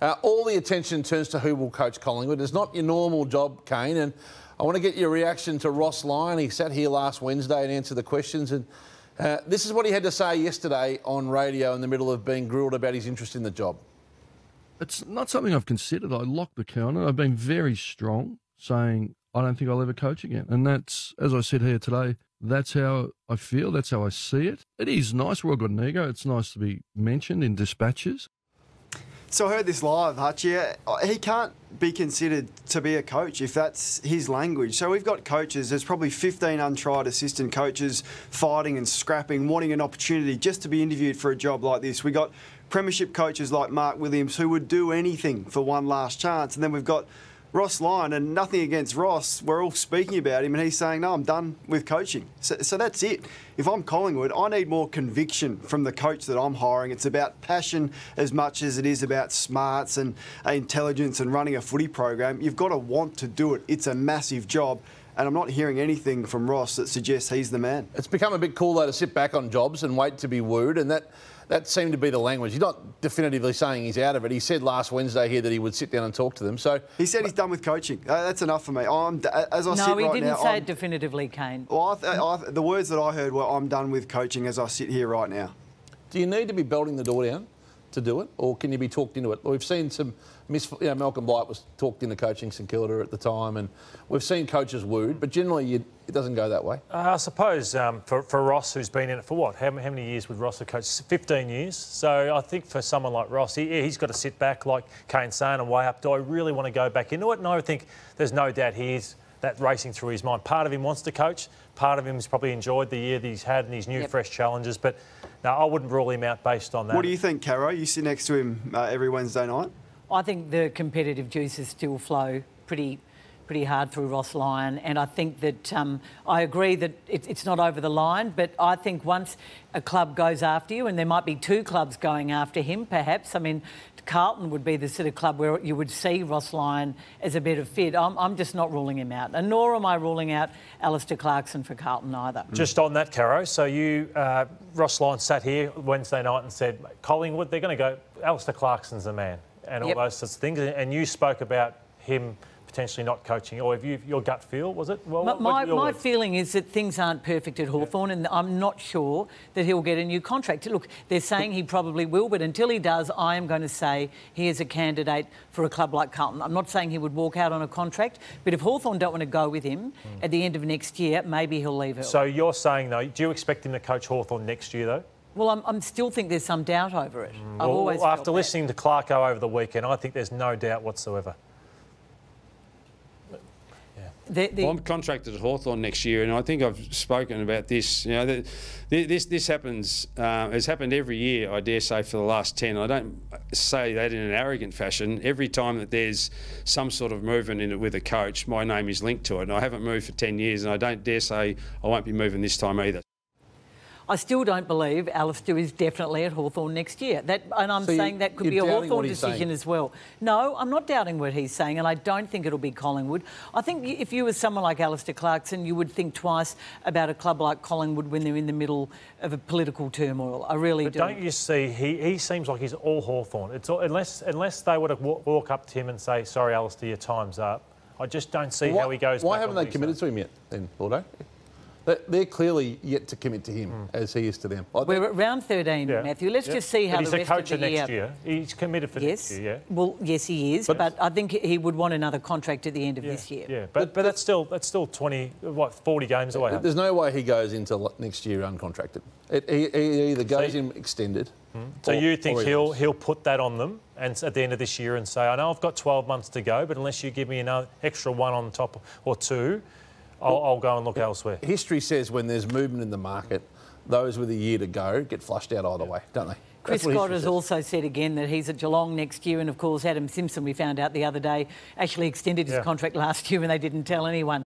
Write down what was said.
Uh, all the attention turns to who will coach Collingwood. It's not your normal job, Kane, and I want to get your reaction to Ross Lyon. He sat here last Wednesday and answered the questions, and uh, this is what he had to say yesterday on radio in the middle of being grilled about his interest in the job. It's not something I've considered. I locked the counter. I've been very strong, saying I don't think I'll ever coach again, and that's as I said here today. That's how I feel. That's how I see it. It is nice. We're all got an ego. It's nice to be mentioned in dispatches. So I heard this live, Hutchie. Uh, he can't be considered to be a coach if that's his language. So we've got coaches, there's probably 15 untried assistant coaches fighting and scrapping, wanting an opportunity just to be interviewed for a job like this. We've got premiership coaches like Mark Williams who would do anything for one last chance. And then we've got Ross Lyon, and nothing against Ross, we're all speaking about him, and he's saying, No, I'm done with coaching. So, so, that's it. If I'm Collingwood, I need more conviction from the coach that I'm hiring. It's about passion as much as it is about smarts and intelligence and running a footy program. You've got to want to do it. It's a massive job. And I'm not hearing anything from Ross that suggests he's the man. It's become a bit cool, though, to sit back on jobs and wait to be wooed, and that that seemed to be the language. He's not definitively saying he's out of it. He said last Wednesday here that he would sit down and talk to them. So he said he's done with coaching. Uh, that's enough for me. I'm as I no, sit right he didn't say I'm, it definitively, Kane. Well, I I the words that I heard were, "I'm done with coaching" as I sit here right now. Do you need to be belting the door down? To do it, or can you be talked into it? We've seen some, mis- you know, Malcolm Blight was talked into coaching St Kilda at the time, and we've seen coaches wooed, but generally you, it doesn't go that way. Uh, I suppose um, for, for Ross, who's been in it for what? How, how, many years would Ross have coached? 15 years. So I think for someone like Ross, he, he's got to sit back, like Kane's saying, and weigh up, do I really want to go back into it? And I think there's no doubt he is that racing through his mind. Part of him wants to coach. Part of him has probably enjoyed the year that he's had and his new, yep. fresh challenges. But no, I wouldn't rule him out based on that. What do you think, Caro? You sit next to him uh, every Wednesday night. I think the competitive juices still flow pretty pretty hard through Ross Lyon, and I think that um, I agree that it, it's not over the line. But I think once a club goes after you, and there might be two clubs going after him, perhaps. I mean, Carlton would be the sort of club where you would see Ross Lyon as a better fit. I'm, I'm just not ruling him out, and nor am I ruling out Alastair Clarkson for Carlton either. Just on that, Caro. So you, uh, Ross Lyon, sat here Wednesday night and said Collingwood, they're going to go. Alastair Clarkson's the man, and all yep. those sorts of things. And you spoke about him potentially not coaching, or have you your gut feel was it? Well, my, my, my feeling is that things aren't perfect at Hawthorn, yeah. and I'm not sure that he'll get a new contract. Look, they're saying he probably will, but until he does, I am going to say he is a candidate for a club like Carlton. I'm not saying he would walk out on a contract, but if Hawthorn don't want to go with him mm. at the end of next year, maybe he'll leave it. So you're saying though, do you expect him to coach Hawthorn next year though? Well, I'm, I'm, still think there's some doubt over it. Mm. I've well, always after listening to Clarko over the weekend, I think there's no doubt whatsoever. The, the well, I'm contracted at Hawthorn next year, and I think I've spoken about this. You know, the, this this happens. Uh, Has happened every year, I dare say, for the last ten. I don't say that in an arrogant fashion. Every time that there's some sort of movement in it with a coach, my name is linked to it. And I haven't moved for ten years, and I don't dare say I won't be moving this time either. I still don't believe Alastair is definitely at Hawthorn next year. That, and I'm so saying that could be a Hawthorn decision saying. as well. No, I'm not doubting what he's saying, and I don't think it'll be Collingwood. I think if you were someone like Alastair Clarkson, you would think twice about a club like Collingwood when they're in the middle of a political turmoil. I really but do. Don't you see? He, he seems like he's all Hawthorn. It's all, unless unless they were to walk up to him and say, "Sorry, Alastair, your time's up." I just don't see well, how he goes. Why haven't they committed to him yet, then, Lordo? They're clearly yet to commit to him mm. as he is to them. We're at round 13, yeah. Matthew. Let's just see how but the rest of the year... he's a coach next year. He's committed for yes. next year, yeah? Well, yes, he is, but, but, I think he would want another contract at the end of yeah, this year. Yeah, but, but, but that's still that's still 20, what, 40 games away. There's no way he goes into next year uncontracted. It, he, he, either goes so, in extended. Hmm. So or, you think he'll he'll put that on them and at the end of this year and say, I know I've got 12 months to go, but unless you give me another extra one on top or two, I'll, I'll go and look elsewhere. History says when there's movement in the market, those with a year to go get flushed out either way, don't they? Chris Scott has also said again that he's at Geelong next year, and of course Adam Simpson, we found out the other day, actually extended his yeah. contract last year and they didn't tell anyone.